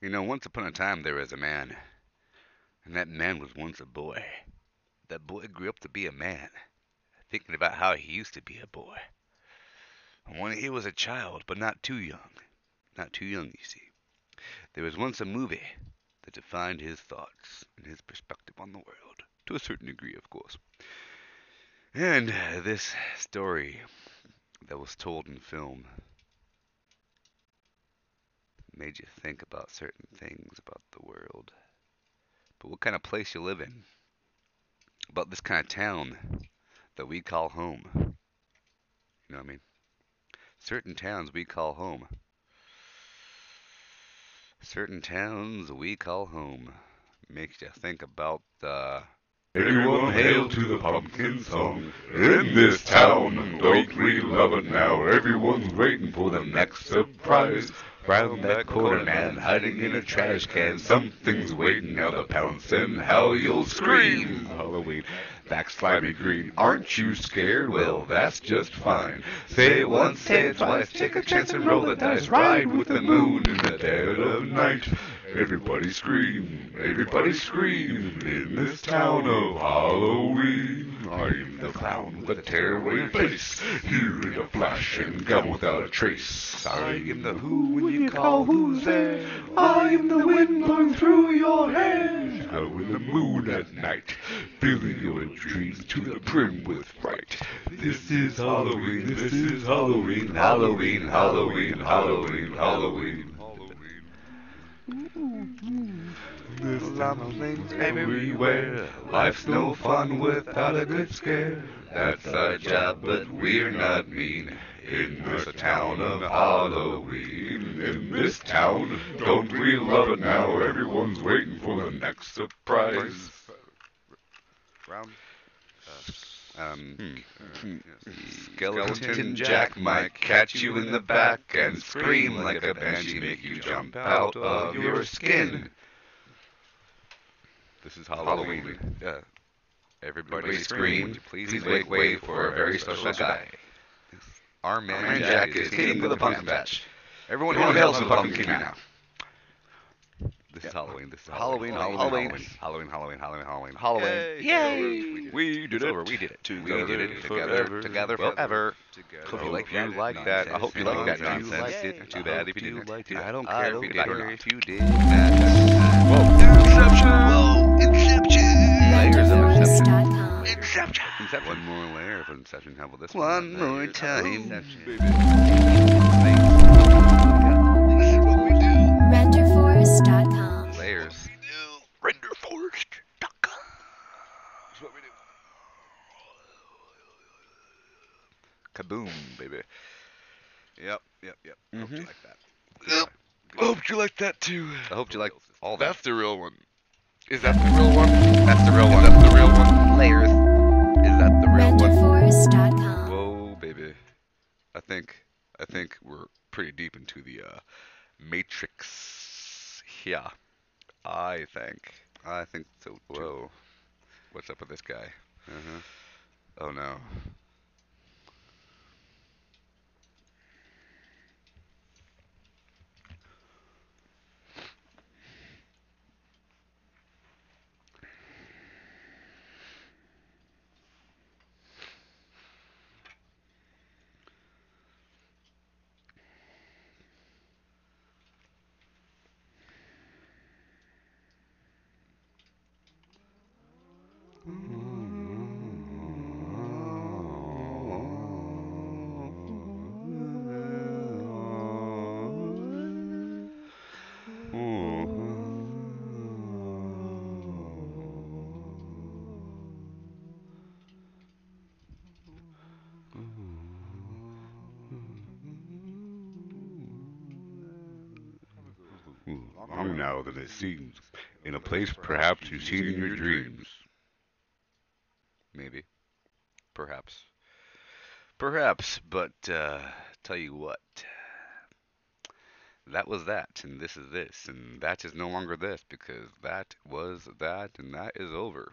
You know, once upon a time there was a man, and that man was once a boy. That boy grew up to be a man, thinking about how he used to be a boy. And when he was a child, but not too young, not too young, you see, there was once a movie that defined his thoughts and his perspective on the world, to a certain degree, of course. And this story that was told in film made you think about certain things about the world, but what kind of place you live in, about this kind of town that we call home. You know what I mean? Certain towns we call home. Certain towns we call home. Makes you think about the. Everyone hail to the pumpkin song. In this town, don't we love it now? Everyone's waiting for the next surprise. Round that corner, man, hiding in a trash can. Something's waiting now to pounce, and how you'll scream. Halloween, back slimy green. Aren't you scared? Well, that's just fine. Say it once, say it twice. Take a chance and roll the dice. Ride with the moon in the dead of night. Everybody scream, everybody scream in this town of Halloween. I'm the clown with a tearaway face, here in a flash and gone without a trace. I am the who when you call who's there. I am the wind blowing through your hair. Out in the moon at night, filling your dreams to the brim with fright. This is Halloween, this is Halloween, Halloween, Halloween, Halloween, Halloween. There's things everywhere. Life's no fun without a good scare. That's our job, but we're not mean. In this town of Halloween, in this town, don't we love it now? Everyone's waiting for the next surprise. round. Uh, um, Skeleton Jack might catch you in the back and scream like a banshee, make you jump out of your skin. This is Halloween. Halloween. Yeah. Everybody, Everybody scream. scream. Please make way for a very special guy. Our man, Man Jack, Jack is king of the pumpkin patch. Everyone, Everyone hails the pumpkin king now. This is Halloween. This is Halloween, Halloween. Halloween, Halloween. Halloween. Halloween. Halloween. Halloween. Yay! We did it. over. We did it. Together we did it together. forever. Together Well, forever. Hope you like you that like that. I hope you like that nonsense. nonsense. Hope you Too liked bad it. if you didn't. liked it. I don't I care don't if you did or care not. if you did. Whoa. Inception. Whoa. Inception. Layers of Inception. RenderForce.com. Inception. Inception. One more layer of Inception. How about this One one? more time. Inception. Baby. Kaboom, baby. Yep, yep, yep. Hope you Mhm. like that. Yep. Good Hope you like that too. I hope you like all that. That's the real one. Is that the real one? That's the real one. That's the real one. Layers. Is that the real one? RenderForce.com. Whoa, baby. I think I think we're pretty deep into the uh, Matrix. here. I think. I think so. Too. Whoa. What's up with this guy? Uh-huh. Oh no. Longer now than it seems, in a place perhaps you've seen in your dreams. Maybe. Perhaps. Perhaps, but uh, tell you what. That was that, and this is this, and that is no longer this, because that was that, and that is over.